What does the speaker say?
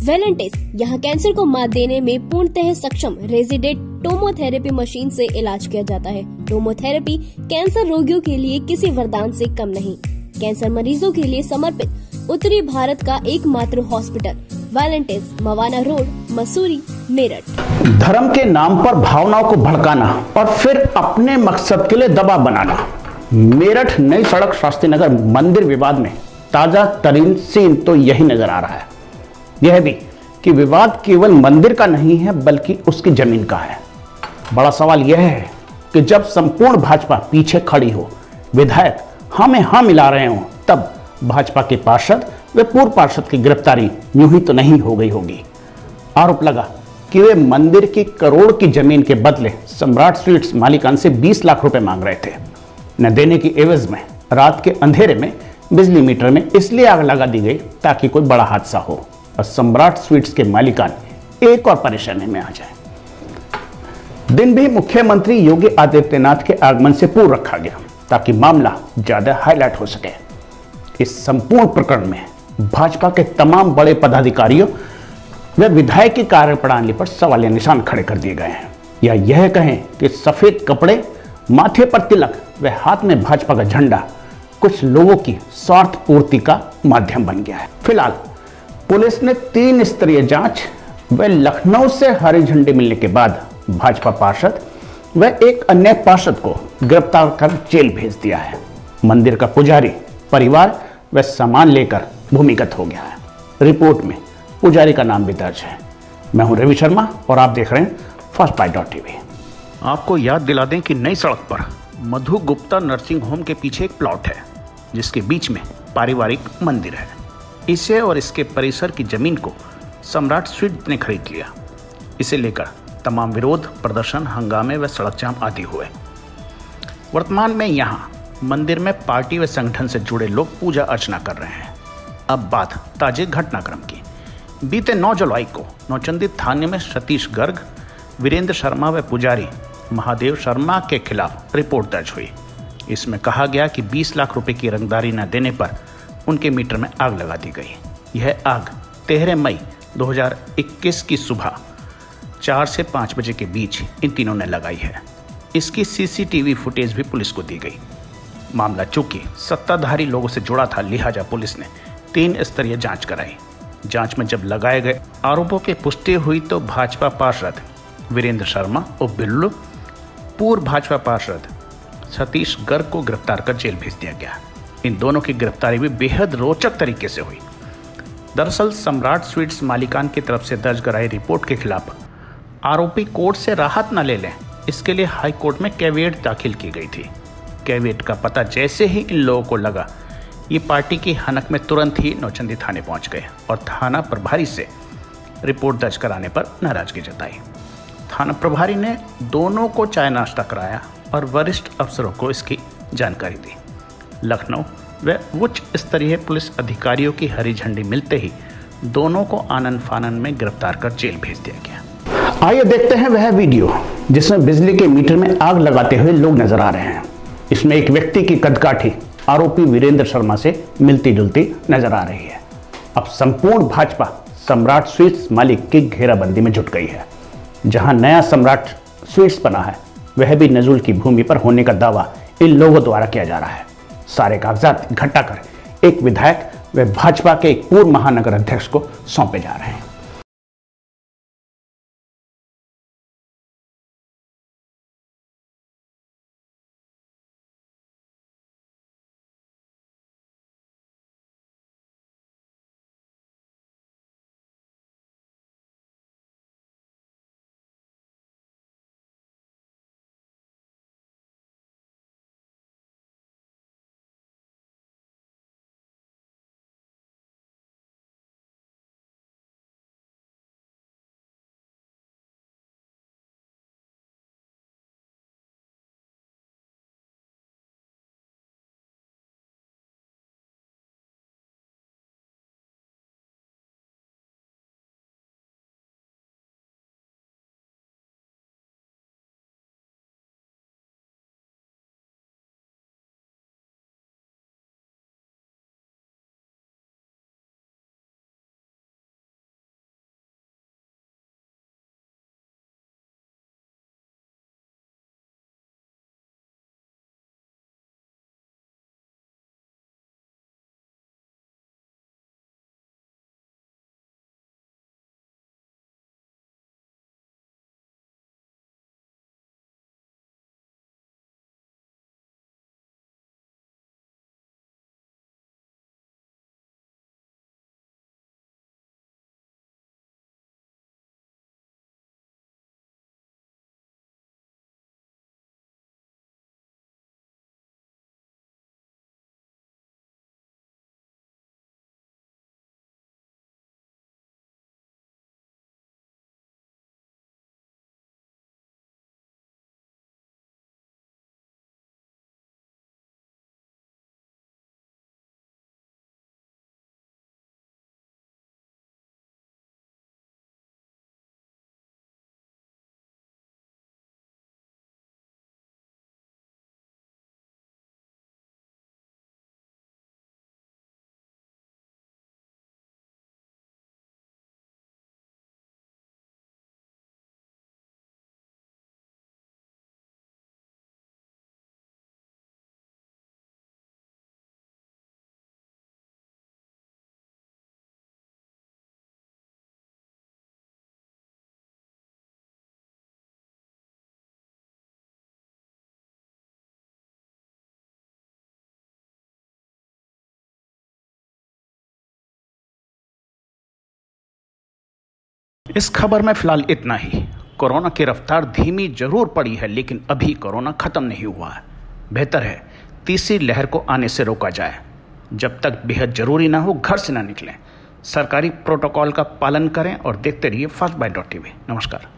Valentis, यहाँ cancer को मात देने में पूर्णतः सक्षम रेजिडेंट टोमोथेरेपी मशीन से इलाज किया जाता है। टोमोथेरेपी कैंसर रोगियों के लिए किसी वरदान से कम नहीं। कैंसर मरीजों के लिए समर्पित उत्तरी भारत का एकमात्र hospital, Valentis, Mawana road, Masuri, Meerut. धर्म के नाम पर भावनाओं को भड़काना और फिर अपने मकसद के लिए दबाव बनाना। मेरठ नई सड़क, शास्त्री नगर, मंदिर विवाद में ताज़ा तरीन सीन तो यही नज़र आ रहा है। यह भी कि विवाद केवल मंदिर का नहीं है, बल्कि उसकी ज़मीन का है। बड़ा सवाल यह है कि जब संपूर्ण भाजपा पीछे खड़ी हो, विधायक हमें हाँ मिला रहे हो, तब भाजपा के पार्षद व पूर्व पार्षद की गिरफ्तारी यूँ ही तो नहीं हो गई होगी। आरोप लगा कि वे मंदिर की करोड़ की ज़मीन के बदले सम्राट स्वीट्स मालिकान से 20 लाख रुपए मांग रहे थे। न देने की एवज में रात के अंधेरे में बिजली मीटर में इसलिए आग लगा दी गई ताकि कोई बड़ा हादसा हो। और सम्राट स्वीट्स के मालिकान एक और परेशानी में आ जाए। दिन भी मुख्यमंत्री योगी आदित्यनाथ के आगमन से पूर्व रखा गया, ताकि मामला ज़्यादा हाईलाइट हो सके। इस संपूर्ण प्रकरण में भाजपा के तमाम बड़े पदाधिकारियों व विधायक की कार्यप्रणाली पर सवाल निशान खड़े कर दिए गए हैं। या यह कहें कि सफ़ेद कपड़े, माथे पर तिलक व हाथ में भाजपा का झंडा कुछ लोगों की स्वार्थ पूर्ति का माध्यम बन गया है। फ़िलहाल पुलिस ने तीन स्तरीय जाँच, व लखनऊ से हरी झंडी मिलने के बाद भाजपा पार्षद, व एक अन्य पार्षद को गिरफ़्तार कर जेल भेज दिया है। मंदिर का पुजारी, परिवार व सामान लेकर भूमिगत हो गया है। रिपोर्ट में पुजारी का नाम भी दर्ज है। मैं हूँ रवि शर्मा और आप देख रहे हैं फ़र्स्ट बाइट डॉट टीवी। आपको याद दिला दें कि नई सड़क पर मधु गुप्ता नर्सिंग होम के पीछे एक प्लॉट है, जिसके बीच में पारिवारिक मंदिर है। इसे और इसके परिसर की ज़मीन को सम्राट स्वीट ने खरीद लिया। इसे लेकर तमाम विरोध, प्रदर्शन, हंगामे व सड़क जाम आदि हुए। वर्तमान में यहाँ मंदिर में पार्टी व संगठन से जुड़े लोग पूजा अर्चना कर रहे हैं। अब बात ताजे घटनाक्रम की। बीते 9 जुलाई को नौचंदी थाने में सतीश गर्ग, वीरेंद्र शर्मा व पुजारी महादेव शर्मा के खिलाफ रिपोर्ट दर्ज हुई। इसमें कहा गया कि 20 लाख रुपए की रंगदारी न देने पर उनके मीटर में आग लगा दी गई। यह आग तेरह मई 2021 की सुबह चार से पाँच बजे के बीच इन तीनों ने लगाई है। इसकी सीसीटीवी फुटेज भी पुलिस को दी गई। मामला चूँकि सत्ताधारी लोगों से जुड़ा था, लिहाजा पुलिस ने तीन स्तरीय जाँच कराई। जाँच में जब लगाए गए आरोपों की पुष्टि हुई तो भाजपा पार्षद वीरेंद्र शर्मा और बिल्लू, पूर्व भाजपा पार्षद सतीश गर्ग को गिरफ़्तार कर जेल भेज दिया गया। इन दोनों की गिरफ्तारी भी बेहद रोचक तरीके से हुई। दरअसल, सम्राट स्वीट्स मालिकान की तरफ़ से दर्ज कराई रिपोर्ट के खिलाफ आरोपी कोर्ट से राहत न ले लें, इसके लिए हाई कोर्ट में कैविएट दाखिल की गई थी। कैविएट का पता जैसे ही इन लोगों को लगा, ये पार्टी की हनक में तुरंत ही नौचंदी थाने पहुँच गए और थाना प्रभारी से रिपोर्ट दर्ज कराने पर नाराज़गी जताई। थाना प्रभारी ने दोनों को चाय नाश्ता कराया और वरिष्ठ अफसरों को इसकी जानकारी दी। लखनऊ। व उच्च स्तरीय पुलिस अधिकारियों की हरी झंडी मिलते ही दोनों को आनंद फानन में गिरफ़्तार कर जेल भेज दिया गया। आइए देखते हैं वह वीडियो, जिसमें बिजली के मीटर में आग लगाते हुए लोग नज़र आ रहे हैं। इसमें एक व्यक्ति की कदकाठी, आरोपी वीरेंद्र शर्मा से मिलती जुलती नज़र आ रही है। अब संपूर्ण भाजपा सम्राट स्वीट्स मालिक की घेराबंदी में जुट गई है। जहाँ नया सम्राट स्वीट्स बना है, वह भी नजुल की भूमि पर होने का दावा इन लोगों द्वारा किया जा रहा है। सारे कागजात इकट्ठा कर। एक विधायक व भाजपा के एक पूर्व महानगर अध्यक्ष को सौंपे जा रहे हैं। इस खबर में फ़िलहाल इतना ही। कोरोना की रफ्तार धीमी ज़रूर पड़ी है, लेकिन अभी कोरोना खत्म नहीं हुआ है। बेहतर है तीसरी लहर को आने से रोका जाए। जब तक बेहद ज़रूरी ना हो, घर से ना निकलें। सरकारी प्रोटोकॉल का पालन करें और देखते रहिए फ़र्स्ट बाय डॉट टीवी। नमस्कार।